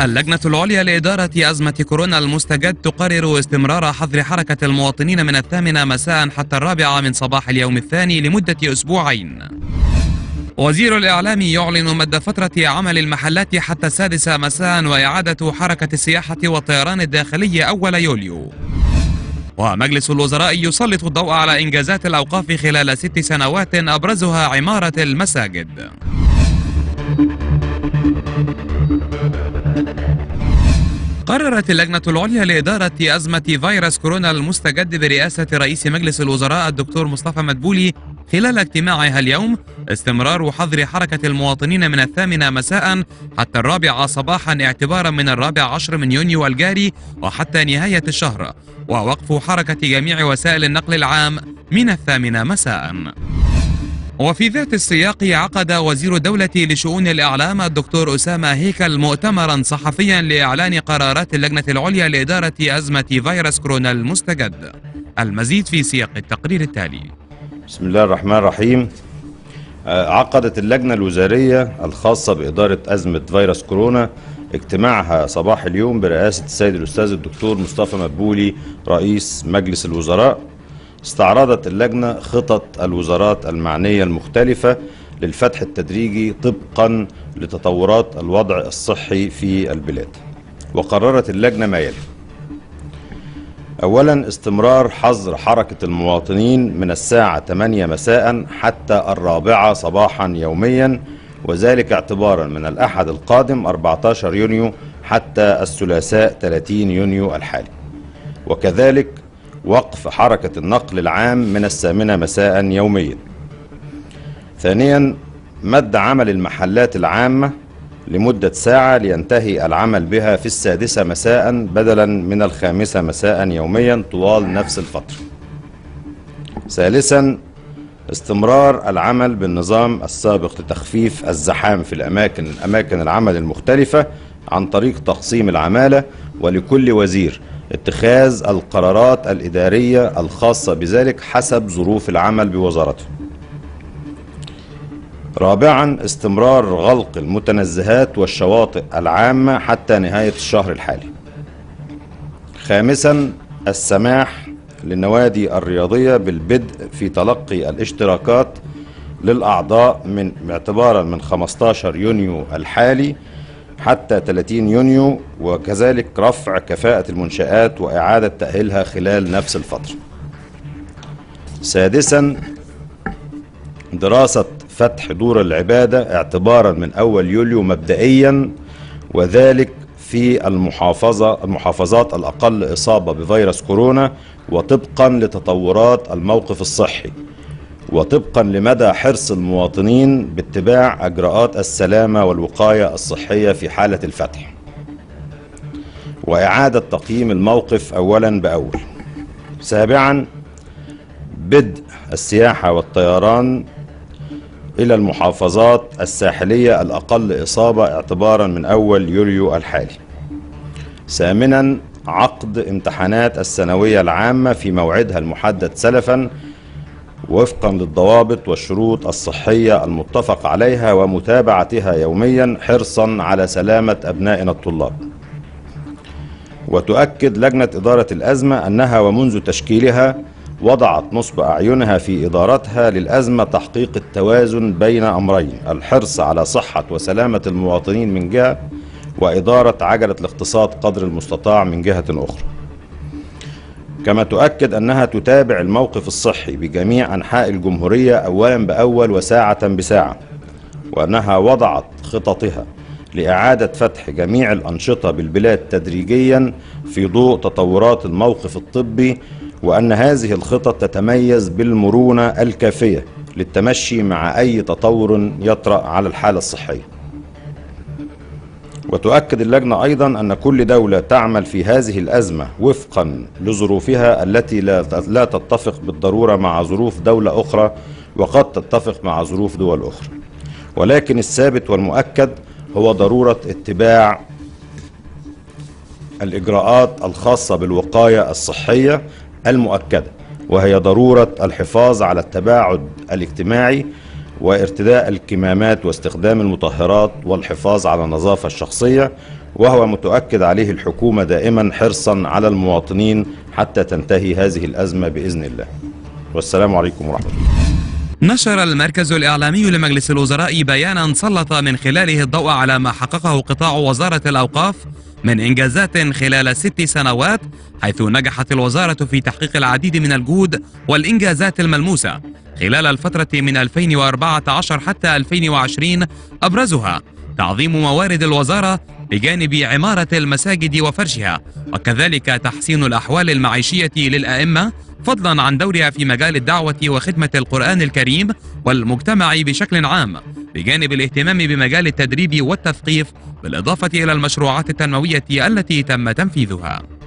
اللجنة العليا لإدارة أزمة كورونا المستجد تقرر استمرار حظر حركة المواطنين من الثامنة مساء حتى الرابعة من صباح اليوم الثاني لمدة أسبوعين. وزير الإعلام يعلن مد فترة عمل المحلات حتى السادسة مساء وإعادة حركة السياحة والطيران الداخلي أول يوليو. ومجلس الوزراء يسلط الضوء على إنجازات الأوقاف خلال ست سنوات أبرزها عمارة المساجد. قررت اللجنة العليا لإدارة أزمة فيروس كورونا المستجد برئاسة رئيس مجلس الوزراء الدكتور مصطفى مدبولي خلال اجتماعها اليوم استمرار حظر حركة المواطنين من الثامنة مساء حتى الرابعة صباحا اعتبارا من الرابع عشر من يونيو الجاري وحتى نهاية الشهر ووقف حركة جميع وسائل النقل العام من الثامنة مساء. وفي ذات السياق عقد وزير الدولة لشؤون الإعلام الدكتور أسامة هيكل مؤتمرا صحفيا لإعلان قرارات اللجنة العليا لإدارة أزمة فيروس كورونا المستجد. المزيد في سياق التقرير التالي. بسم الله الرحمن الرحيم. آه، عقدت اللجنة الوزارية الخاصة بإدارة أزمة فيروس كورونا اجتماعها صباح اليوم برئاسة السيد الأستاذ الدكتور مصطفى مدبولي رئيس مجلس الوزراء. استعرضت اللجنة خطط الوزارات المعنية المختلفة للفتح التدريجي طبقا لتطورات الوضع الصحي في البلاد. وقررت اللجنة ما يلي أولا استمرار حظر حركة المواطنين من الساعة 8 مساء حتى الرابعة صباحا يوميا وذلك اعتبارا من الأحد القادم 14 يونيو حتى الثلاثاء 30 يونيو الحالي. وكذلك وقف حركة النقل العام من الثامنة مساء يوميا. ثانيا مد عمل المحلات العامة لمدة ساعة لينتهي العمل بها في السادسة مساء بدلا من الخامسة مساء يوميا طوال نفس الفترة. ثالثا استمرار العمل بالنظام السابق لتخفيف الزحام في الأماكن أماكن العمل المختلفة عن طريق تقسيم العمالة ولكل وزير. اتخاذ القرارات الإدارية الخاصة بذلك حسب ظروف العمل بوزارته. رابعا استمرار غلق المتنزهات والشواطئ العامة حتى نهاية الشهر الحالي. خامسا السماح للنوادي الرياضية بالبدء في تلقي الاشتراكات للأعضاء من اعتبارا من 15 يونيو الحالي حتى 30 يونيو وكذلك رفع كفاءة المنشآت وإعادة تأهيلها خلال نفس الفترة. سادسا دراسة فتح دور العبادة اعتبارا من أول يوليو مبدئيا وذلك في المحافظة المحافظات الأقل إصابة بفيروس كورونا وطبقا لتطورات الموقف الصحي. وطبقا لمدى حرص المواطنين باتباع أجراءات السلامة والوقاية الصحية في حالة الفتح. وإعادة تقييم الموقف أولا بأول. سابعا بدء السياحة والطيران إلى المحافظات الساحلية الأقل إصابة اعتبارا من أول يوليو الحالي. ثامنا عقد امتحانات الثانوية العامة في موعدها المحدد سلفا وفقا للضوابط والشروط الصحية المتفق عليها ومتابعتها يوميا حرصا على سلامة أبنائنا الطلاب. وتؤكد لجنة إدارة الأزمة أنها ومنذ تشكيلها وضعت نصب أعينها في إدارتها للأزمة تحقيق التوازن بين أمرين الحرص على صحة وسلامة المواطنين من جهة وإدارة عجلة الاقتصاد قدر المستطاع من جهة أخرى. كما تؤكد أنها تتابع الموقف الصحي بجميع أنحاء الجمهورية أولا بأول وساعة بساعة وأنها وضعت خططها لإعادة فتح جميع الأنشطة بالبلاد تدريجيا في ضوء تطورات الموقف الطبي وأن هذه الخطط تتميز بالمرونة الكافية للتمشي مع أي تطور يطرأ على الحالة الصحية. وتؤكد اللجنة أيضا أن كل دولة تعمل في هذه الأزمة وفقا لظروفها التي لا تتفق بالضرورة مع ظروف دولة أخرى وقد تتفق مع ظروف دول أخرى. ولكن الثابت والمؤكد هو ضرورة اتباع الإجراءات الخاصة بالوقاية الصحية المؤكدة وهي ضرورة الحفاظ على التباعد الاجتماعي وارتداء الكمامات واستخدام المطهرات والحفاظ على النظافة الشخصية وهو متؤكد عليه الحكومة دائما حرصا على المواطنين حتى تنتهي هذه الأزمة بإذن الله. والسلام عليكم ورحمة الله. نشر المركز الإعلامي لمجلس الوزراء بيانا سلط من خلاله الضوء على ما حققه قطاع وزارة الأوقاف من إنجازات خلال ست سنوات حيث نجحت الوزارة في تحقيق العديد من الجهود والإنجازات الملموسة. خلال الفترة من 2014 حتى 2020 أبرزها تعظيم موارد الوزارة بجانب عمارة المساجد وفرشها وكذلك تحسين الأحوال المعيشية للأئمة فضلا عن دورها في مجال الدعوة وخدمة القرآن الكريم والمجتمع بشكل عام بجانب الاهتمام بمجال التدريب والتثقيف بالإضافة إلى المشروعات التنموية التي تم تنفيذها.